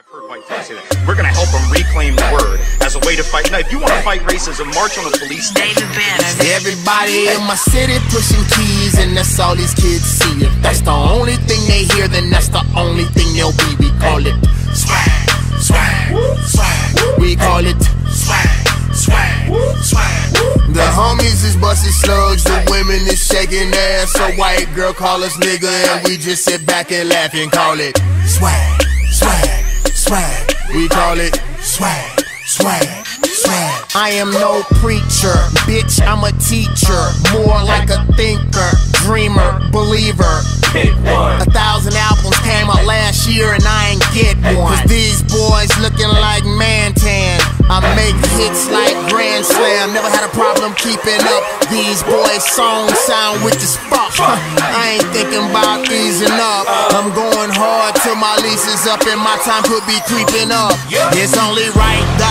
I've heard White Tech say that. We're going to help them reclaim the word as a way to fight. Now, if you want to fight racism, march on the police station. David Banner. Everybody in my city pushing keys, and that's all these kids see. If that's the only thing they hear, then that's the only thing they'll be. We call it swag, swag, swag. We call it swag, swag, swag. The homies is busting slugs, the women is shaking ass. A white girl call us nigga, and we just sit back and laugh and call it swag, swag, swag. We call it swag, swag, swag. I am no preacher, bitch, I'm a teacher. More like a thinker, dreamer, believer. A thousand albums came out last year and I ain't get one. Cause these boys looking like Mantan. I make hits like Grand Slam. Never had a problem keeping up. These boys' songs sound with as fuck. I ain't thinking about easing up. I'm going my lease is up and my time could be creeping up. It's only right that